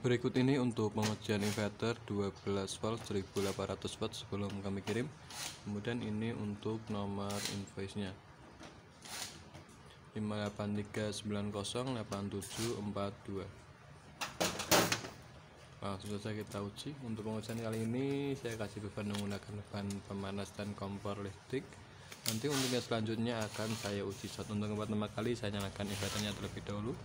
Berikut ini untuk pengujian inverter 12 volt 1800 watt sebelum kami kirim. Kemudian ini untuk nomor invoice-nya. 583908742. Langsung saja kita uji. Untuk pengujian kali ini saya kasih beban menggunakan beban pemanas dan kompor listrik. Nanti untuk yang selanjutnya akan saya uji shot untuk yang pertama kali saya nyalakan inverternya terlebih dahulu.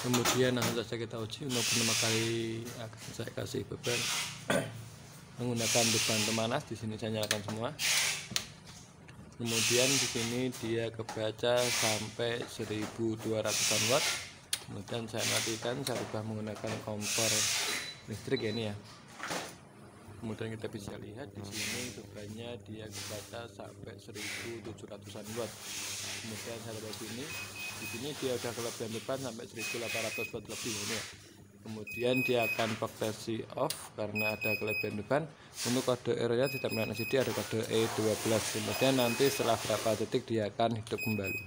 Kemudian langsung saja kita uji untuk pertama kali akan saya kasih beban. Menggunakan beban pemanas di sini saya nyalakan semua. Kemudian di sini dia kebaca sampai 1200an watt. Kemudian saya matikan saya ubah menggunakan kompor listrik ini ya. Kemudian kita bisa lihat di sini bebannya dia kebaca sampai 1700an watt. Kemudian saya lihat sini di sini dia udah kelebihan beban sampai 1800 watt lebih ini ya. Kemudian dia akan versi off karena ada kelebihan beban untuk kode R nya tidak melihat LCD ada kode E12 kemudian nanti setelah berapa detik dia akan hidup kembali.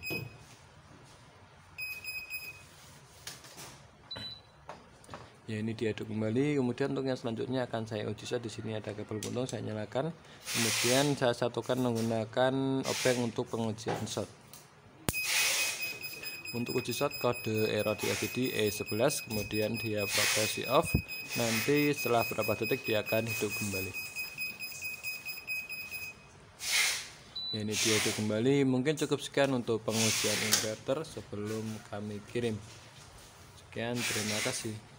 Ya ini dia hidup kembali. Kemudian untuk yang selanjutnya akan saya uji di sini ada kabel buntung saya nyalakan. Kemudian saya satukan menggunakan obeng untuk pengujian shot untuk uji shot kode error di LCD E11 kemudian dia progresi off. Nanti setelah beberapa detik dia akan hidup kembali. Ya ini dia hidup kembali. Mungkin cukup sekian untuk pengujian inverter sebelum kami kirim. Sekian terima kasih